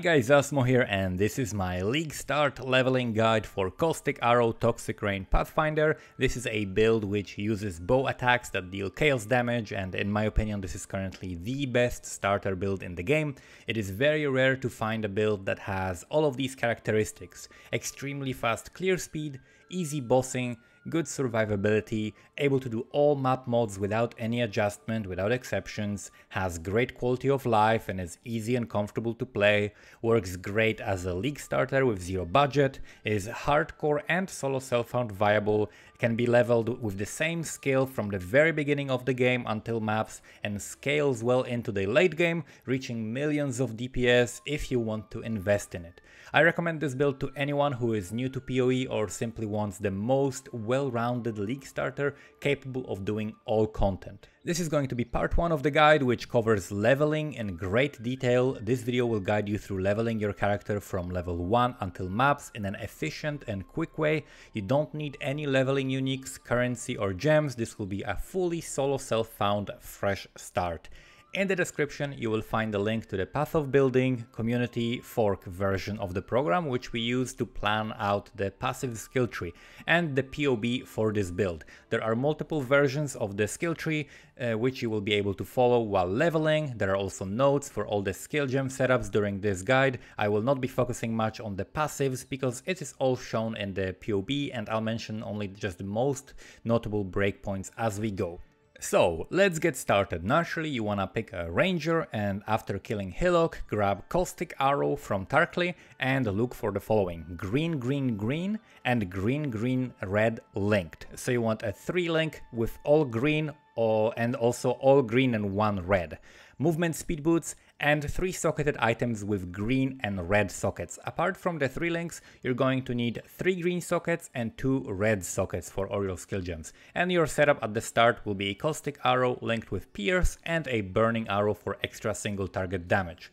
Hi guys, Asmo here and this is my League Start leveling guide for Caustic Arrow Toxic Rain Pathfinder. This is a build which uses bow attacks that deal chaos damage and in my opinion this is currently the best starter build in the game. It is very rare to find a build that has all of these characteristics. Extremely fast clear speed, easy bossing, good survivability, able to do all map mods without any adjustment, without exceptions, has great quality of life and is easy and comfortable to play, works great as a league starter with zero budget, is hardcore and solo self-found viable, can be leveled with the same skill from the very beginning of the game until maps and scales well into the late game, reaching millions of DPS if you want to invest in it. I recommend this build to anyone who is new to PoE or simply wants the most well-rounded league starter capable of doing all content. This is going to be part 1 of the guide which covers leveling in great detail. This video will guide you through leveling your character from level 1 until maps in an efficient and quick way. You don't need any leveling uniques, currency or gems. This will be a fully solo self-found fresh start. In the description you will find the link to the Path of Building community fork version of the program which we use to plan out the passive skill tree and the POB for this build. There are multiple versions of the skill tree uh, which you will be able to follow while leveling. There are also notes for all the skill gem setups during this guide. I will not be focusing much on the passives because it is all shown in the POB and I'll mention only just the most notable breakpoints as we go. So, let's get started. Naturally, you wanna pick a ranger and after killing Hillock, grab Caustic Arrow from Tarkleigh and look for the following. Green, green, green and green, green, red linked. So you want a 3 link with all green or, and also all green and one red. Movement speed boots and three socketed items with green and red sockets. Apart from the three links, you're going to need three green sockets and two red sockets for your skill gems. And your setup at the start will be a caustic arrow linked with pierce and a burning arrow for extra single target damage.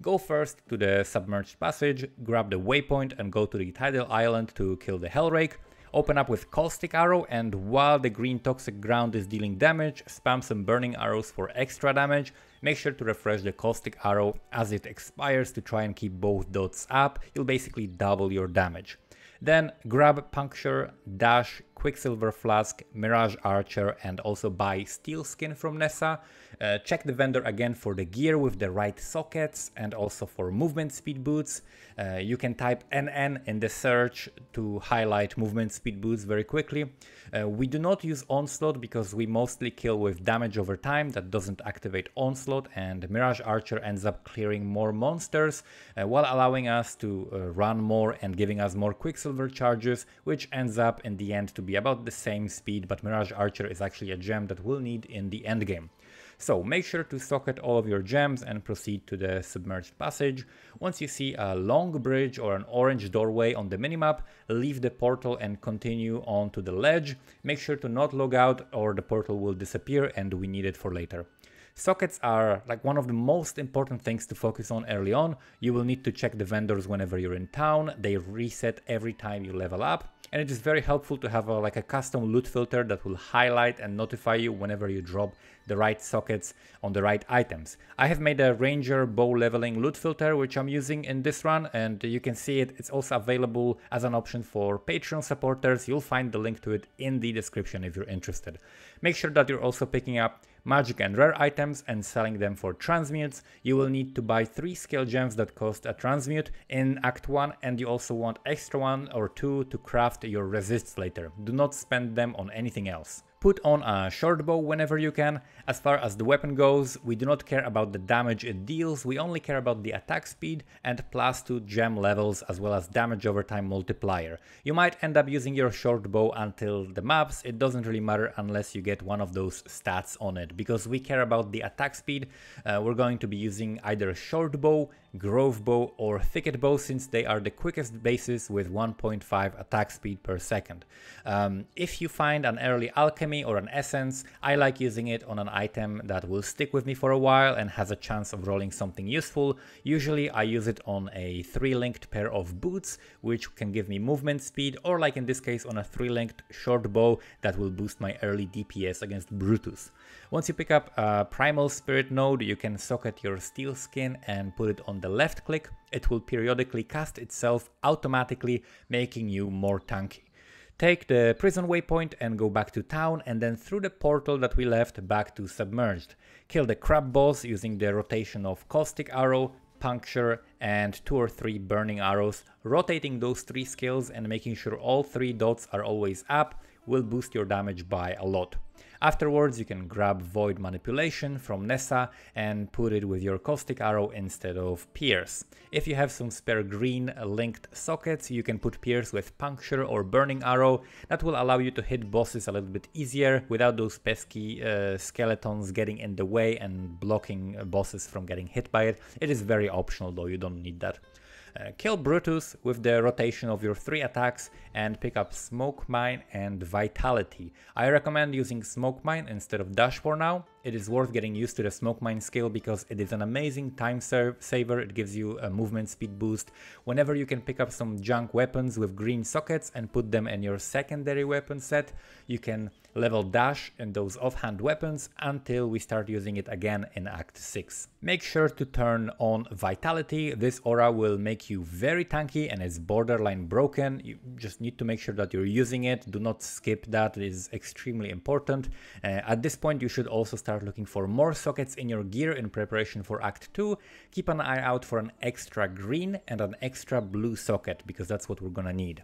Go first to the submerged passage, grab the waypoint and go to the tidal island to kill the Hailrake. Open up with Caustic Arrow and while the green toxic ground is dealing damage, spam some burning arrows for extra damage. Make sure to refresh the Caustic Arrow as it expires to try and keep both dots up, you'll basically double your damage. Then grab Puncture, Dash, Quicksilver Flask, Mirage Archer and also buy Steel Skin from Nessa. Uh, check the vendor again for the gear with the right sockets and also for movement speed boots. Uh, you can type NN in the search to highlight movement speed boots very quickly. Uh, we do not use Onslaught because we mostly kill with damage over time that doesn't activate Onslaught and Mirage Archer ends up clearing more monsters uh, while allowing us to uh, run more and giving us more Quicksilver charges which ends up in the end to be about the same speed, but Mirage Archer is actually a gem that we'll need in the end game. So make sure to socket all of your gems and proceed to the submerged passage. Once you see a long bridge or an orange doorway on the minimap, leave the portal and continue on to the ledge. Make sure to not log out or the portal will disappear and we need it for later. Sockets are like one of the most important things to focus on early on. You will need to check the vendors whenever you're in town. They reset every time you level up. And it is very helpful to have a, like a custom loot filter that will highlight and notify you whenever you drop the right sockets on the right items. I have made a ranger bow leveling loot filter which I'm using in this run and you can see it. It's also available as an option for Patreon supporters. You'll find the link to it in the description if you're interested. Make sure that you're also picking up magic and rare items and selling them for transmutes. You will need to buy 3 skill gems that cost a transmute in Act 1 and you also want extra 1 or 2 to craft your resists later. Do not spend them on anything else. Put on a short bow whenever you can. As far as the weapon goes, we do not care about the damage it deals, we only care about the attack speed and plus 2 gem levels as well as damage over time multiplier. You might end up using your short bow until the maps, it doesn't really matter unless you get one of those stats on it, because we care about the attack speed, uh, we're going to be using either a short bow, grove bow or thicket bow since they are the quickest bases with 1.5 attack speed per second. Um, if you find an early alchemy or an essence, I like using it on an item that will stick with me for a while and has a chance of rolling something useful. Usually I use it on a 3 linked pair of boots, which can give me movement speed, or like in this case on a 3 linked short bow that will boost my early DPS against Brutus. Once you pick up a Primal Spirit node, you can socket your Steel Skin and put it on the left click. It will periodically cast itself automatically, making you more tanky. Take the prison waypoint and go back to town and then through the portal that we left back to submerged. Kill the crab boss using the rotation of caustic arrow, puncture and two or three burning arrows. Rotating those three skills and making sure all three dots are always up will boost your damage by a lot. Afterwards, you can grab Void Manipulation from Nessa and put it with your Caustic Arrow instead of Pierce. If you have some spare green linked sockets, you can put Pierce with Puncture or Burning Arrow. That will allow you to hit bosses a little bit easier without those pesky uh, skeletons getting in the way and blocking bosses from getting hit by it. It is very optional though, you don't need that. Uh, kill Brutus with the rotation of your 3 attacks and pick up Smoke Mine and Vitality. I recommend using Smoke Mine instead of Dash for now. It is worth getting used to the Smoke Mine skill because it is an amazing time saver, it gives you a movement speed boost. Whenever you can pick up some junk weapons with green sockets and put them in your secondary weapon set, you can level dash in those offhand weapons until we start using it again in Act 6. Make sure to turn on Vitality, this aura will make you very tanky and is borderline broken, you just need to make sure that you're using it, do not skip that, it is extremely important. Uh, at this point you should also start looking for more sockets in your gear in preparation for Act 2, keep an eye out for an extra green and an extra blue socket because that's what we're gonna need.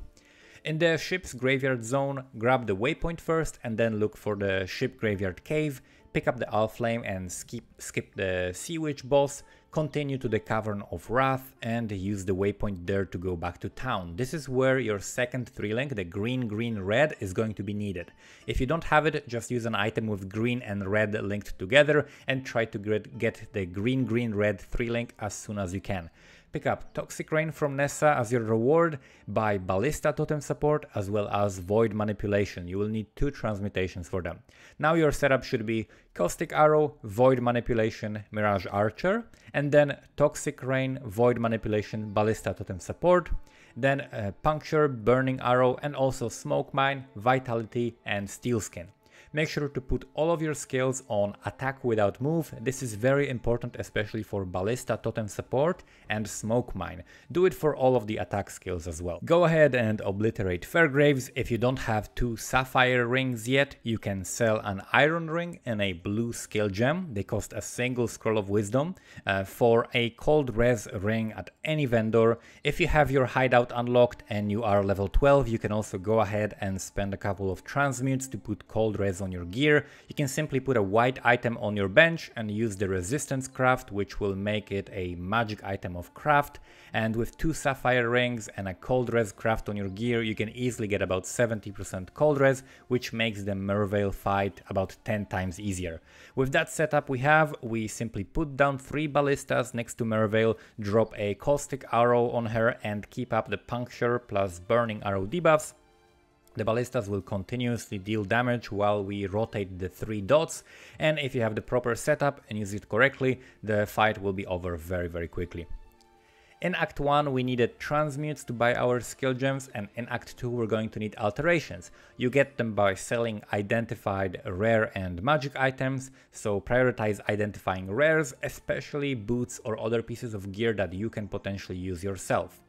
In the ship's graveyard zone, grab the waypoint first and then look for the ship graveyard cave, pick up the Flame and skip, skip the Sea Witch boss, continue to the Cavern of Wrath and use the waypoint there to go back to town. This is where your second 3-link, the green, green, red, is going to be needed. If you don't have it, just use an item with green and red linked together and try to get the green, green, red 3-link as soon as you can. Pick up Toxic Rain from Nessa as your reward, buy Ballista Totem support as well as Void Manipulation. You will need two transmutations for them. Now your setup should be Caustic Arrow, Void Manipulation, Mirage Archer, and then Toxic Rain, Void Manipulation, Ballista Totem support, then uh, Puncture, Burning Arrow, and also Smoke Mine, Vitality, and Steel Skin. Make sure to put all of your skills on attack without move. This is very important especially for ballista totem support and smoke mine. Do it for all of the attack skills as well. Go ahead and obliterate Fairgraves. If you don't have two sapphire rings yet, you can sell an iron ring and a blue skill gem. They cost a single scroll of wisdom uh, for a cold res ring at any vendor. If you have your hideout unlocked and you are level 12, you can also go ahead and spend a couple of transmutes to put cold res on your gear, you can simply put a white item on your bench and use the resistance craft which will make it a magic item of craft. And with two sapphire rings and a cold res craft on your gear you can easily get about 70% cold res which makes the Merveil fight about 10 times easier. With that setup we have, we simply put down 3 ballistas next to Merveil, drop a caustic arrow on her and keep up the puncture plus burning arrow debuffs the ballistas will continuously deal damage while we rotate the three dots and if you have the proper setup and use it correctly, the fight will be over very very quickly. In Act 1 we needed transmutes to buy our skill gems and in Act 2 we're going to need alterations. You get them by selling identified rare and magic items, so prioritize identifying rares, especially boots or other pieces of gear that you can potentially use yourself.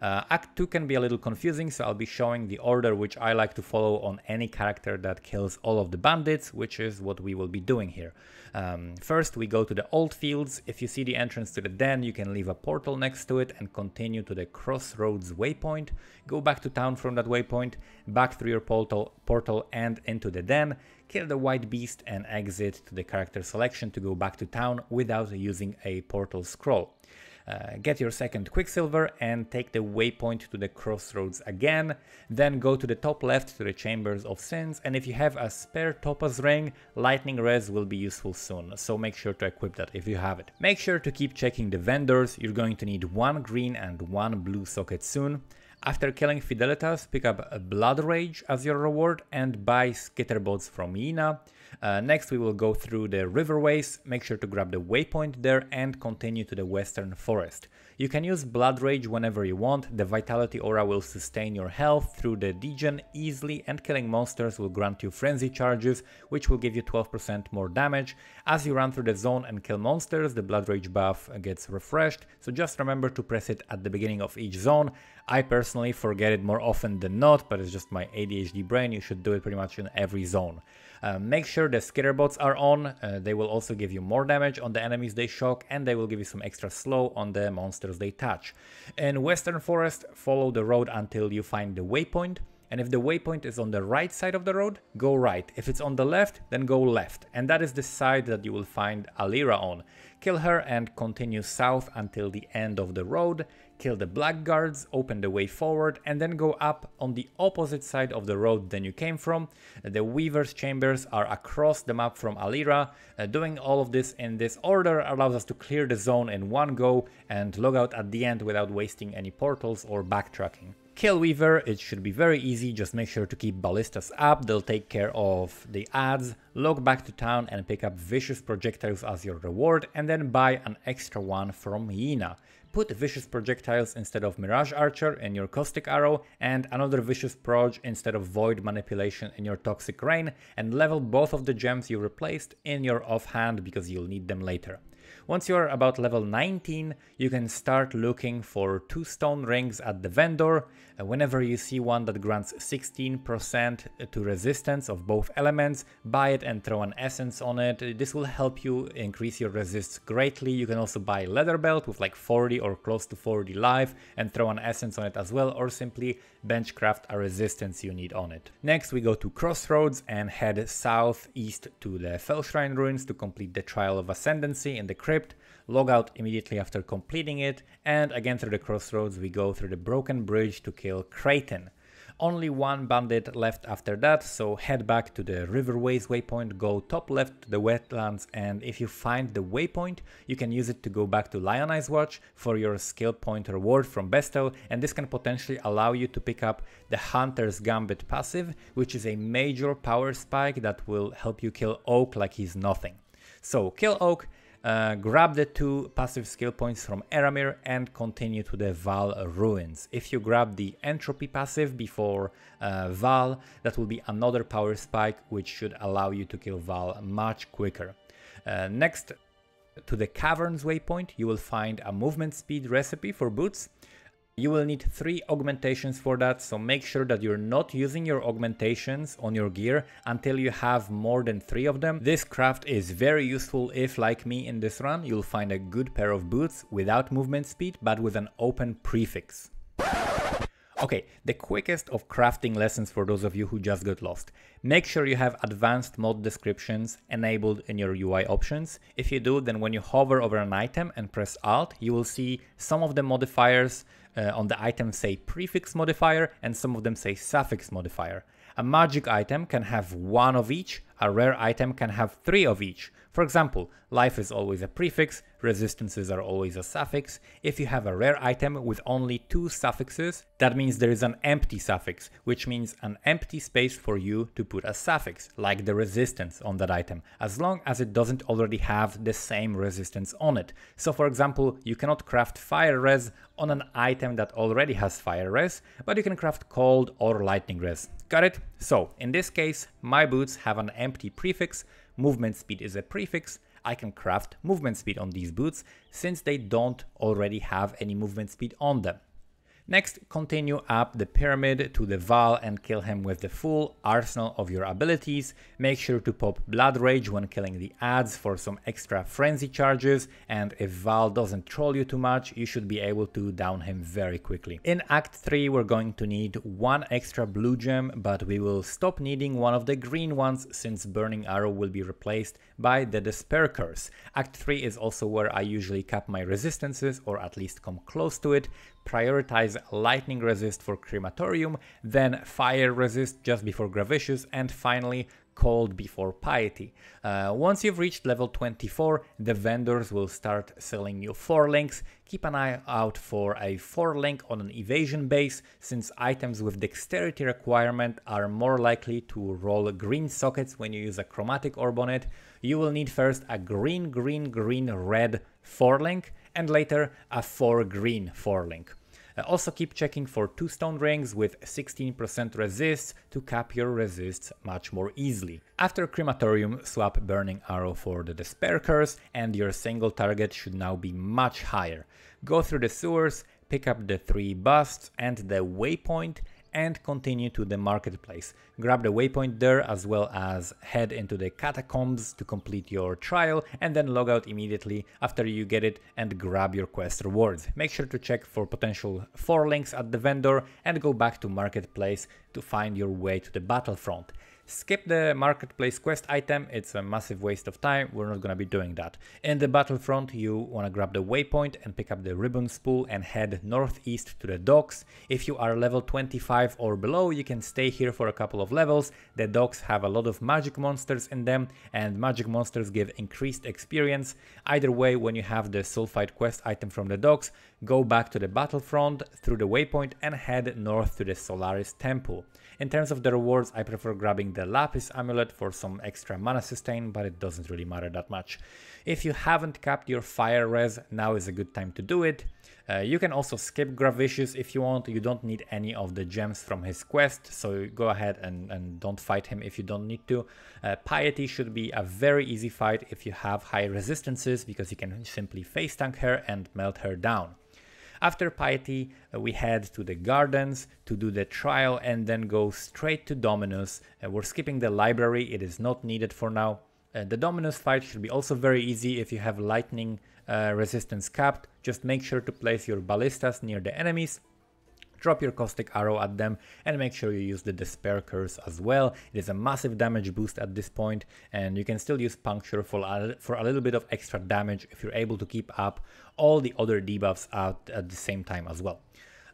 Uh, Act 2 can be a little confusing, so I'll be showing the order which I like to follow on any character that kills all of the bandits, which is what we will be doing here. Um, first, we go to the old fields. If you see the entrance to the den, you can leave a portal next to it and continue to the crossroads waypoint. Go back to town from that waypoint, back through your portal, portal and into the den, kill the white beast and exit to the character selection to go back to town without using a portal scroll. Uh, get your second Quicksilver and take the waypoint to the crossroads again. Then go to the top left to the Chambers of Sins and if you have a spare Topaz ring, Lightning Res will be useful soon, so make sure to equip that if you have it. Make sure to keep checking the vendors, you're going to need one green and one blue socket soon. After killing Fidelitas, pick up a Blood Rage as your reward and buy Skitterbots from Yeena. Uh, next we will go through the riverways, make sure to grab the waypoint there and continue to the western forest. You can use Blood Rage whenever you want, the Vitality Aura will sustain your health through the degen easily and killing monsters will grant you Frenzy charges, which will give you 12% more damage. As you run through the zone and kill monsters, the Blood Rage buff gets refreshed, so just remember to press it at the beginning of each zone. I personally forget it more often than not, but it's just my ADHD brain, you should do it pretty much in every zone. Uh, make sure the skitterbots are on, uh, they will also give you more damage on the enemies they shock and they will give you some extra slow on the monsters they touch. In Western Forest, follow the road until you find the waypoint. And if the waypoint is on the right side of the road, go right. If it's on the left, then go left. And that is the side that you will find Alira on. Kill her and continue south until the end of the road kill the blackguards, open the way forward, and then go up on the opposite side of the road than you came from. The Weaver's chambers are across the map from Alira. Uh, doing all of this in this order allows us to clear the zone in one go and log out at the end without wasting any portals or backtracking. Kill Weaver, it should be very easy, just make sure to keep ballistas up, they'll take care of the ads, log back to town and pick up vicious projectiles as your reward, and then buy an extra one from Yeena. Put vicious projectiles instead of Mirage Archer in your Caustic Arrow, and another vicious proj instead of Void Manipulation in your Toxic Rain, and level both of the gems you replaced in your offhand because you'll need them later. Once you're about level 19, you can start looking for two stone rings at the vendor. Uh, whenever you see one that grants 16% to resistance of both elements, buy it and throw an essence on it. This will help you increase your resists greatly. You can also buy leather belt with like 40 or close to 40 life and throw an essence on it as well or simply benchcraft a resistance you need on it. Next we go to Crossroads and head southeast to the Fellshrine ruins to complete the Trial of Ascendancy in the crypt log out immediately after completing it, and again through the crossroads we go through the broken bridge to kill Kraityn. Only one bandit left after that, so head back to the Riverways waypoint, go top left to the wetlands, and if you find the waypoint, you can use it to go back to Lioneye's Watch for your skill point reward from Bestel, and this can potentially allow you to pick up the Hunter's Gambit passive, which is a major power spike that will help you kill Oak like he's nothing. So kill Oak, uh, grab the two passive skill points from Eramir and continue to the Vaal Ruins. If you grab the Entropy passive before uh, Vaal, that will be another power spike which should allow you to kill Vaal much quicker. Uh, next to the Caverns waypoint, you will find a movement speed recipe for boots. You will need three augmentations for that, so make sure that you're not using your augmentations on your gear until you have more than three of them. This craft is very useful if, like me in this run, you'll find a good pair of boots without movement speed but with an open prefix. Okay, the quickest of crafting lessons for those of you who just got lost. Make sure you have advanced mod descriptions enabled in your UI options. If you do, then when you hover over an item and press Alt, you will see some of the modifiers uh, on the item say prefix modifier and some of them say suffix modifier. A magic item can have one of each, a rare item can have three of each. For example, life is always a prefix, resistances are always a suffix. If you have a rare item with only two suffixes, that means there is an empty suffix, which means an empty space for you to put a suffix, like the resistance on that item, as long as it doesn't already have the same resistance on it. So for example, you cannot craft fire res on an item that already has fire res, but you can craft cold or lightning res. Got it? So in this case, my boots have an empty prefix, movement speed is a prefix, I can craft movement speed on these boots since they don't already have any movement speed on them. Next, continue up the pyramid to the Vaal and kill him with the full arsenal of your abilities. Make sure to pop Blood Rage when killing the ads for some extra frenzy charges and if Vaal doesn't troll you too much, you should be able to down him very quickly. In Act 3 we're going to need one extra blue gem, but we will stop needing one of the green ones since Burning Arrow will be replaced by the Despair Curse. Act 3 is also where I usually cap my resistances or at least come close to it prioritize lightning resist for crematorium, then fire resist just before Gravicius, and finally cold before piety. Uh, once you've reached level 24, the vendors will start selling you 4 links. Keep an eye out for a 4 link on an evasion base, since items with dexterity requirement are more likely to roll green sockets when you use a chromatic orb on it. You will need first a green, green, green, red 4 link, and later a 4 green 4 link. Uh, also keep checking for 2 stone rings with 16% resist to cap your resists much more easily. After crematorium, swap burning arrow for the despair curse and your single target should now be much higher. Go through the sewers, pick up the 3 busts and the waypoint and continue to the marketplace. Grab the waypoint there as well as head into the catacombs to complete your trial and then log out immediately after you get it and grab your quest rewards. Make sure to check for potential 4 links at the vendor and go back to marketplace to find your way to the battlefront. Skip the marketplace quest item, it's a massive waste of time, we're not gonna be doing that. In the battlefront you wanna grab the waypoint and pick up the ribbon spool and head northeast to the docks. If you are level 25 or below you can stay here for a couple of levels. The docks have a lot of magic monsters in them and magic monsters give increased experience. Either way when you have the sulfide quest item from the docks, go back to the battlefront through the waypoint and head north to the Solaris temple. In terms of the rewards I prefer grabbing the Lapis amulet for some extra mana sustain, but it doesn't really matter that much. If you haven't capped your fire res, now is a good time to do it. Uh, you can also skip Gravicius if you want, you don't need any of the gems from his quest, so go ahead and, and don't fight him if you don't need to. Uh, Piety should be a very easy fight if you have high resistances, because you can simply face tank her and melt her down. After Piety, uh, we head to the gardens to do the trial and then go straight to Dominus. Uh, we're skipping the library, it is not needed for now. Uh, the Dominus fight should be also very easy if you have lightning uh, resistance capped. Just make sure to place your ballistas near the enemies drop your caustic arrow at them and make sure you use the despair curse as well. It is a massive damage boost at this point and you can still use puncture for a, for a little bit of extra damage if you're able to keep up all the other debuffs out at the same time as well.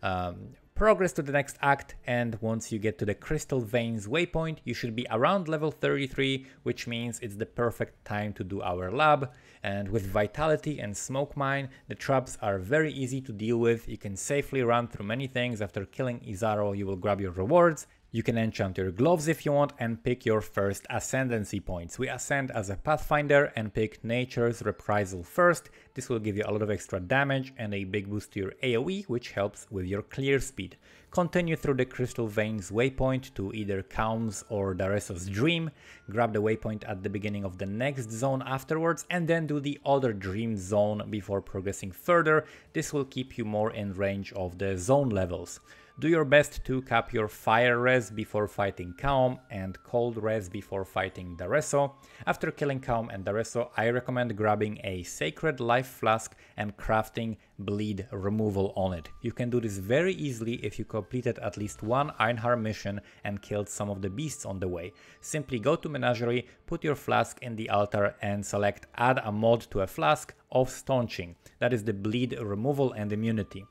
Um, progress to the next act and once you get to the Crystal Veins waypoint you should be around level 33 which means it's the perfect time to do our lab. And with Vitality and Smoke Mine the traps are very easy to deal with, you can safely run through many things, after killing Izaro you will grab your rewards you can enchant your gloves if you want and pick your first ascendancy points. We ascend as a pathfinder and pick nature's reprisal first. This will give you a lot of extra damage and a big boost to your AoE which helps with your clear speed. Continue through the Crystal Veins waypoint to either Kaum's or Daresso's Dream, grab the waypoint at the beginning of the next zone afterwards and then do the other Dream zone before progressing further. This will keep you more in range of the zone levels. Do your best to cap your fire res before fighting Kaum and cold res before fighting Daresso. After killing Kaum and Daresso, I recommend grabbing a sacred life flask and crafting bleed removal on it. You can do this very easily if you completed at least one Einhar mission and killed some of the beasts on the way. Simply go to Menagerie, put your flask in the altar and select add a mod to a flask of staunching. That is the bleed removal and immunity.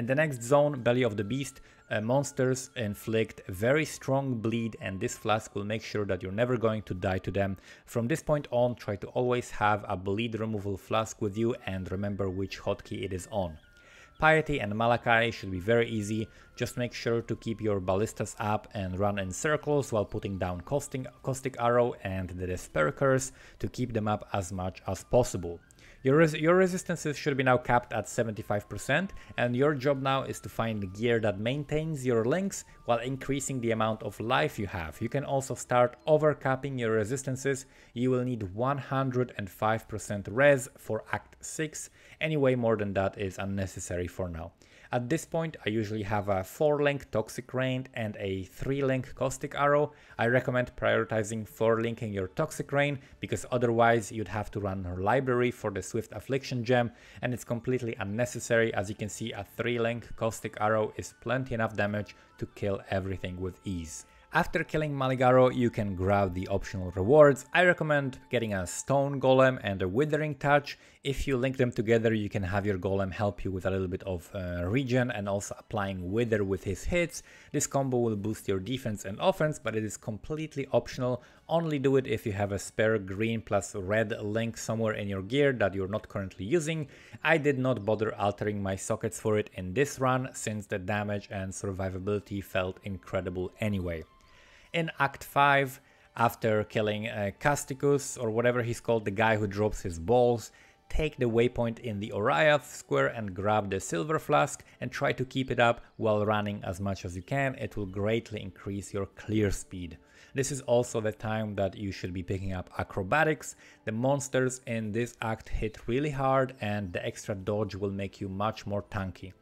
In the next zone, Belly of the Beast, uh, monsters inflict very strong bleed and this flask will make sure that you're never going to die to them. From this point on, try to always have a bleed removal flask with you and remember which hotkey it is on. Piety and Malachai should be very easy, just make sure to keep your ballistas up and run in circles while putting down caustic, arrow and the despair curse to keep them up as much as possible. Your, res your resistances should be now capped at 75% and your job now is to find gear that maintains your links while increasing the amount of life you have. You can also start overcapping your resistances. You will need 105% res for Act 6, anyway more than that is unnecessary for now. At this point, I usually have a 4-link Toxic Rain and a 3-link Caustic Arrow. I recommend prioritizing 4-linking your Toxic Rain because otherwise you'd have to run a library for the Swift Affliction gem and it's completely unnecessary as you can see a 3-link Caustic Arrow is plenty enough damage to kill everything with ease. After killing Maligaro, you can grab the optional rewards. I recommend getting a Stone Golem and a Withering Touch. If you link them together, you can have your Golem help you with a little bit of uh, regen and also applying Wither with his hits. This combo will boost your defense and offense, but it is completely optional. Only do it if you have a spare green plus red link somewhere in your gear that you're not currently using. I did not bother altering my sockets for it in this run since the damage and survivability felt incredible anyway in Act 5 after killing uh, Casticus or whatever he's called, the guy who drops his balls. Take the waypoint in the Oriath square and grab the silver flask and try to keep it up while running as much as you can. It will greatly increase your clear speed. This is also the time that you should be picking up acrobatics. The monsters in this act hit really hard and the extra dodge will make you much more tanky.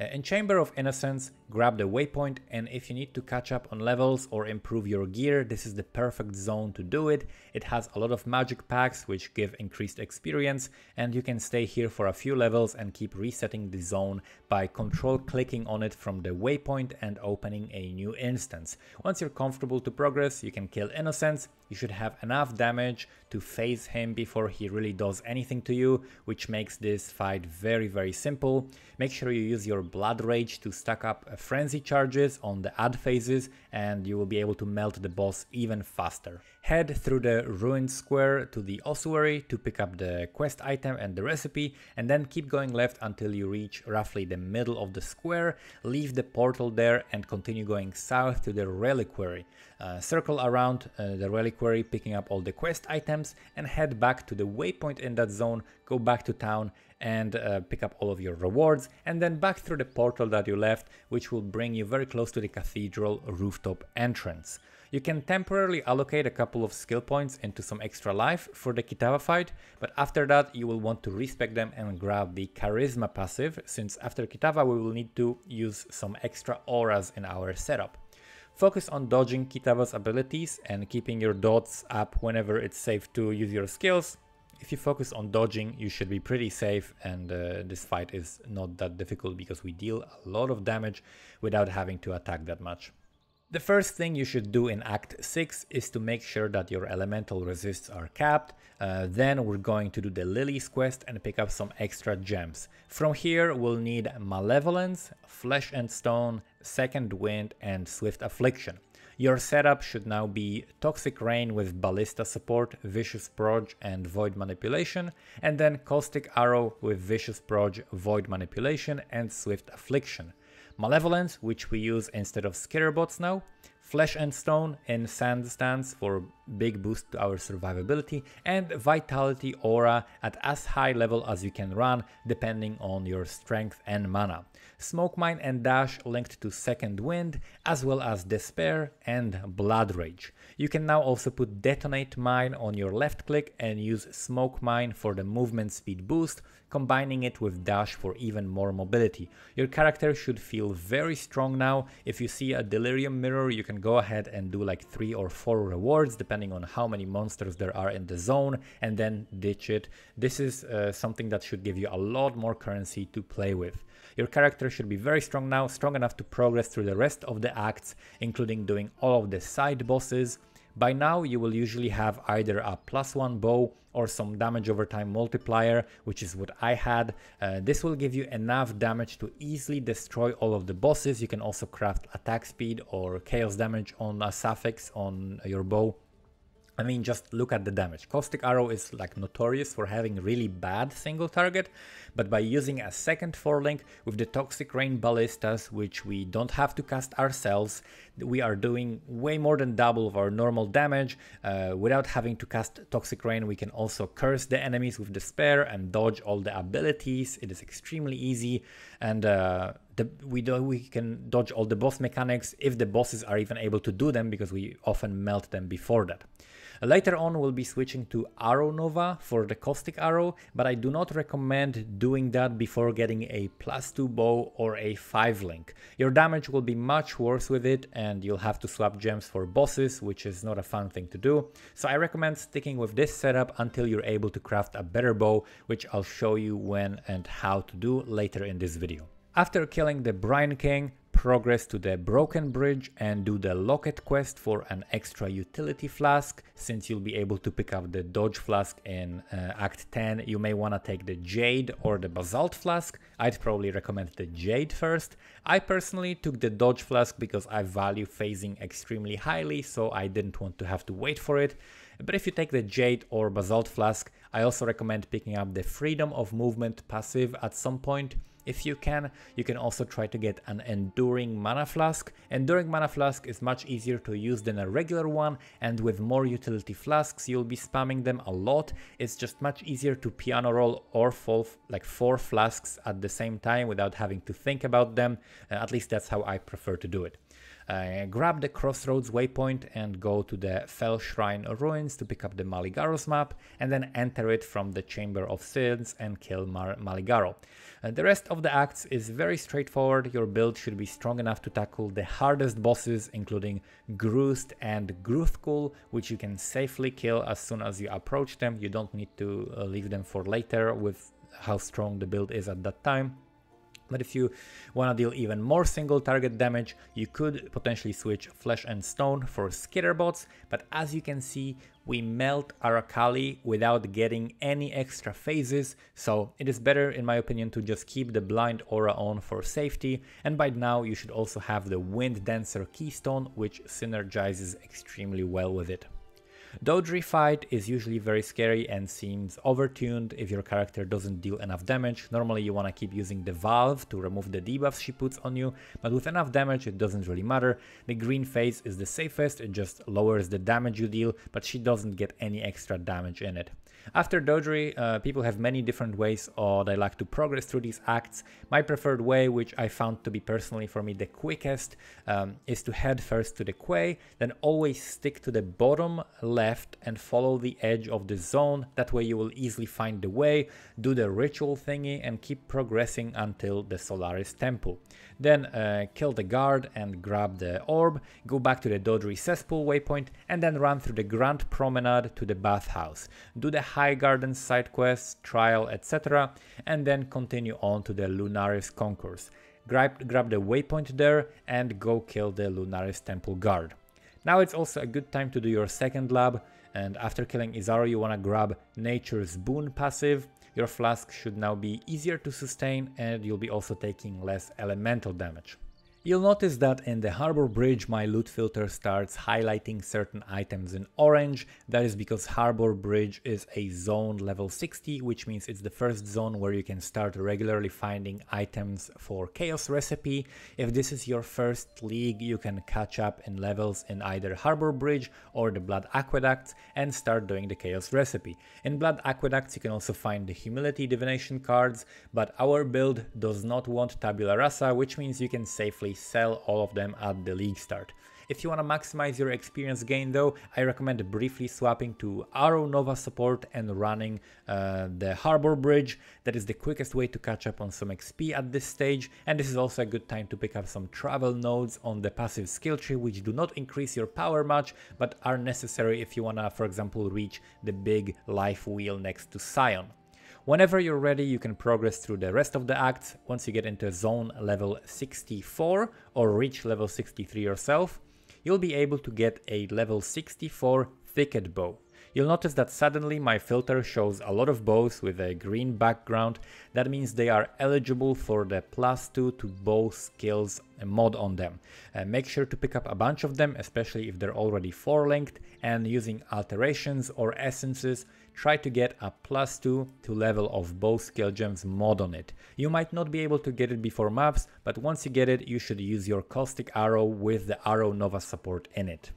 Uh, in Chamber of Innocence, grab the waypoint and if you need to catch up on levels or improve your gear, this is the perfect zone to do it. It has a lot of magic packs which give increased experience and you can stay here for a few levels and keep resetting the zone by control clicking on it from the waypoint and opening a new instance. Once you're comfortable to progress, you can kill Innocence. You should have enough damage to phase him before he really does anything to you, which makes this fight very very simple. Make sure you use your Blood Rage to stack up uh, frenzy charges on the add phases and you will be able to melt the boss even faster. Head through the ruined square to the ossuary to pick up the quest item and the recipe and then keep going left until you reach roughly the middle of the square, leave the portal there and continue going south to the reliquary. Uh, circle around uh, the reliquary picking up all the quest items and head back to the waypoint in that zone, go back to town and uh, pick up all of your rewards and then back through the portal that you left which will bring you very close to the cathedral rooftop entrance. You can temporarily allocate a couple of skill points into some extra life for the Kitava fight, but after that you will want to respec them and grab the Charisma passive, since after Kitava we will need to use some extra auras in our setup. Focus on dodging Kitava's abilities and keeping your dots up whenever it's safe to use your skills, if you focus on dodging, you should be pretty safe and uh, this fight is not that difficult because we deal a lot of damage without having to attack that much. The first thing you should do in Act 6 is to make sure that your elemental resists are capped. Uh, then we're going to do the Lilly's quest and pick up some extra gems. From here we'll need Malevolence, Flesh and Stone, Second Wind and Swift Affliction. Your setup should now be Toxic Rain with Ballista support, Vicious Proj and Void Manipulation, and then Caustic Arrow with Vicious Proj, Void Manipulation and Swift Affliction. Malevolence, which we use instead of Skitterbots now, Flesh and Stone and Sand Stance for big boost to our survivability, and Vitality Aura at as high level as you can run depending on your strength and mana. Smoke Mine and Dash linked to Second Wind, as well as Despair and Blood Rage. You can now also put Detonate Mine on your left click and use Smoke Mine for the movement speed boost, combining it with Dash for even more mobility. Your character should feel very strong now. If you see a Delirium Mirror, you can go ahead and do like 3 or 4 rewards depending on how many monsters there are in the zone and then ditch it. This is uh, something that should give you a lot more currency to play with. Your character should be very strong now, strong enough to progress through the rest of the acts, including doing all of the side bosses. By now you will usually have either a plus one bow or some damage over time multiplier, which is what I had. Uh, this will give you enough damage to easily destroy all of the bosses. You can also craft attack speed or chaos damage on a suffix on your bow I mean, just look at the damage. Caustic Arrow is like notorious for having really bad single target, but by using a second 4-link with the Toxic Rain Ballistas, which we don't have to cast ourselves, we are doing way more than double of our normal damage. Uh, without having to cast Toxic Rain, we can also curse the enemies with Despair and dodge all the abilities. It is extremely easy, and uh, the, we do, we can dodge all the boss mechanics if the bosses are even able to do them because we often melt them before that. Later on we'll be switching to Arrow Nova for the Caustic Arrow, but I do not recommend doing that before getting a plus 2 bow or a 5 link. Your damage will be much worse with it and you'll have to swap gems for bosses, which is not a fun thing to do. So I recommend sticking with this setup until you're able to craft a better bow, which I'll show you when and how to do later in this video. After killing the Brine King, progress to the Broken Bridge and do the Locket quest for an extra utility flask. Since you'll be able to pick up the Dodge flask in uh, Act 10, you may want to take the Jade or the Basalt flask. I'd probably recommend the Jade first. I personally took the Dodge flask because I value phasing extremely highly, so I didn't want to have to wait for it. But if you take the Jade or Basalt flask, I also recommend picking up the Freedom of Movement passive at some point if you can, you can also try to get an Enduring Mana Flask. Enduring Mana Flask is much easier to use than a regular one and with more utility flasks you'll be spamming them a lot. It's just much easier to piano roll or fall like four flasks at the same time without having to think about them. Uh, at least that's how I prefer to do it. Uh, grab the Crossroads waypoint and go to the Fellshrine ruins to pick up the Maligaro's map and then enter it from the Chamber of Sins and kill Mar Maligaro. Uh, the rest of the acts is very straightforward, your build should be strong enough to tackle the hardest bosses including Greust and Gruthkul which you can safely kill as soon as you approach them, you don't need to uh, leave them for later with how strong the build is at that time. But if you want to deal even more single target damage, you could potentially switch Flesh and Stone for Skitterbots, but as you can see, we melt Arakaali without getting any extra phases, so it is better in my opinion to just keep the blind aura on for safety, and by now you should also have the Wind Dancer Keystone, which synergizes extremely well with it. Doedre fight is usually very scary and seems overtuned if your character doesn't deal enough damage. Normally you want to keep using the valve to remove the debuffs she puts on you, but with enough damage it doesn't really matter. The green phase is the safest, it just lowers the damage you deal, but she doesn't get any extra damage in it. After Doedre, uh, people have many different ways or they like to progress through these acts. My preferred way, which I found to be personally for me the quickest, um, is to head first to the quay, then always stick to the bottom left and follow the edge of the zone. That way you will easily find the way, do the ritual thingy and keep progressing until the Solaris Temple. Then uh, kill the guard and grab the orb, go back to the Doedre cesspool waypoint and then run through the Grand Promenade to the bathhouse. Do the High Garden side quests, trial, etc. and then continue on to the Lunaris Concourse. Grab, grab the waypoint there and go kill the Lunaris Temple guard. Now it's also a good time to do your second lab and after killing Izaro you wanna grab Nature's Boon passive your flask should now be easier to sustain and you'll be also taking less elemental damage. You'll notice that in the Harbor Bridge my loot filter starts highlighting certain items in orange. That is because Harbor Bridge is a zone level 60, which means it's the first zone where you can start regularly finding items for Chaos Recipe. If this is your first league, you can catch up in levels in either Harbor Bridge or the Blood Aqueducts and start doing the Chaos Recipe. In Blood Aqueducts you can also find the Humility Divination cards, but our build does not want Tabula Rasa, which means you can safely sell all of them at the league start. If you want to maximize your experience gain though, I recommend briefly swapping to Arrow Nova support and running uh, the Harbor Bridge. That is the quickest way to catch up on some XP at this stage and this is also a good time to pick up some travel nodes on the passive skill tree which do not increase your power much but are necessary if you want to for example reach the big life wheel next to Scion. Whenever you're ready, you can progress through the rest of the acts. Once you get into zone level 64 or reach level 63 yourself, you'll be able to get a level 64 Thicket Bow. You'll notice that suddenly my filter shows a lot of bows with a green background. That means they are eligible for the plus 2 to bow skills mod on them. Uh, make sure to pick up a bunch of them, especially if they're already 4 linked and using alterations or essences try to get a plus 2 to level of bow skill gems mod on it. You might not be able to get it before maps, but once you get it you should use your caustic arrow with the arrow nova support in it.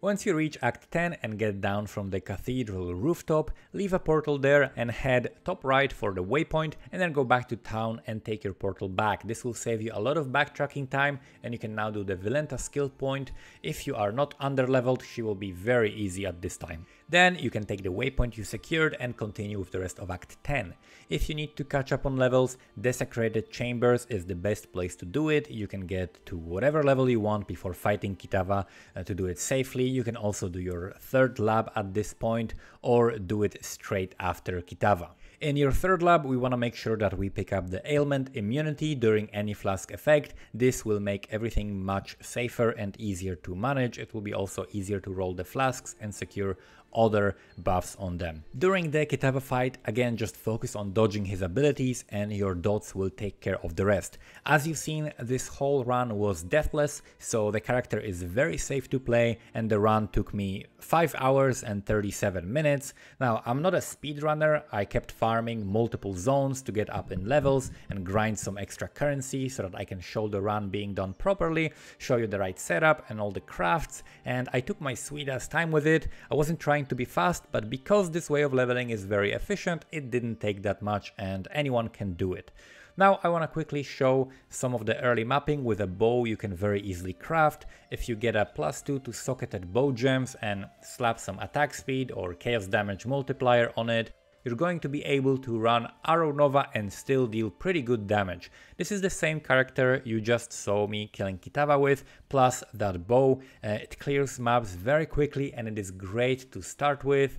Once you reach Act 10 and get down from the cathedral rooftop, leave a portal there and head top right for the waypoint and then go back to town and take your portal back. This will save you a lot of backtracking time and you can now do the Vilenta skill point. If you are not underleveled, she will be very easy at this time. Then you can take the waypoint you secured and continue with the rest of Act 10. If you need to catch up on levels, Desecrated Chambers is the best place to do it. You can get to whatever level you want before fighting Kitava uh, to do it safely. You can also do your third lab at this point or do it straight after Kitava. In your third lab, we want to make sure that we pick up the ailment immunity during any flask effect. This will make everything much safer and easier to manage. It will be also easier to roll the flasks and secure other buffs on them. During the Kitava fight, again just focus on dodging his abilities and your dots will take care of the rest. As you've seen, this whole run was deathless, so the character is very safe to play and the run took me 5 hours and 37 minutes. Now, I'm not a speedrunner, I kept farming multiple zones to get up in levels and grind some extra currency so that I can show the run being done properly, show you the right setup and all the crafts, and I took my sweet ass time with it. I wasn't trying trying to be fast, but because this way of leveling is very efficient, it didn't take that much and anyone can do it. Now I want to quickly show some of the early mapping with a bow you can very easily craft. If you get a plus 2 to socketed bow gems and slap some attack speed or chaos damage multiplier on it, you're going to be able to run Arrow Nova and still deal pretty good damage. This is the same character you just saw me killing Kitava with, plus that bow. Uh, it clears maps very quickly and it is great to start with.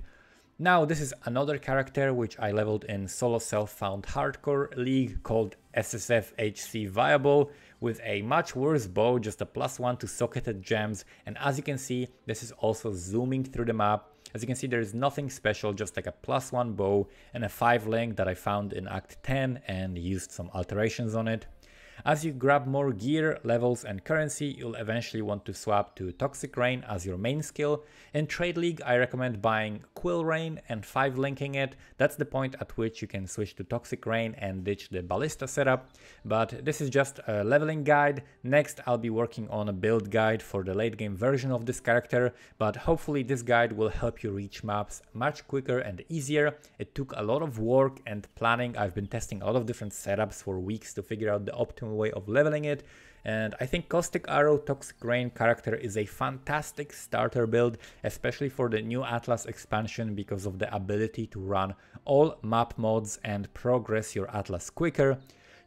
Now this is another character which I leveled in solo self-found hardcore league called SSF HC Viable with a much worse bow, just a plus one to socketed gems and as you can see this is also zooming through the map as you can see, there is nothing special, just like a plus one bow and a five link that I found in Act 10 and used some alterations on it. As you grab more gear, levels and currency, you'll eventually want to swap to Toxic Rain as your main skill. In Trade League, I recommend buying Quill Rain and 5 linking it. That's the point at which you can switch to Toxic Rain and ditch the Ballista setup. But this is just a leveling guide. Next, I'll be working on a build guide for the late game version of this character, but hopefully this guide will help you reach maps much quicker and easier. It took a lot of work and planning. I've been testing a lot of different setups for weeks to figure out the optimal way of leveling it. And I think Caustic Arrow Toxic Rain character is a fantastic starter build, especially for the new Atlas expansion because of the ability to run all map mods and progress your Atlas quicker.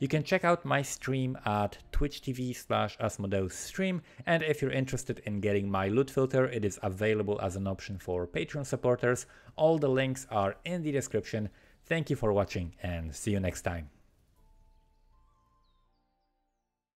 You can check out my stream at twitch TV slash Asmodeus stream and if you're interested in getting my loot filter, it is available as an option for Patreon supporters. All the links are in the description. Thank you for watching and see you next time.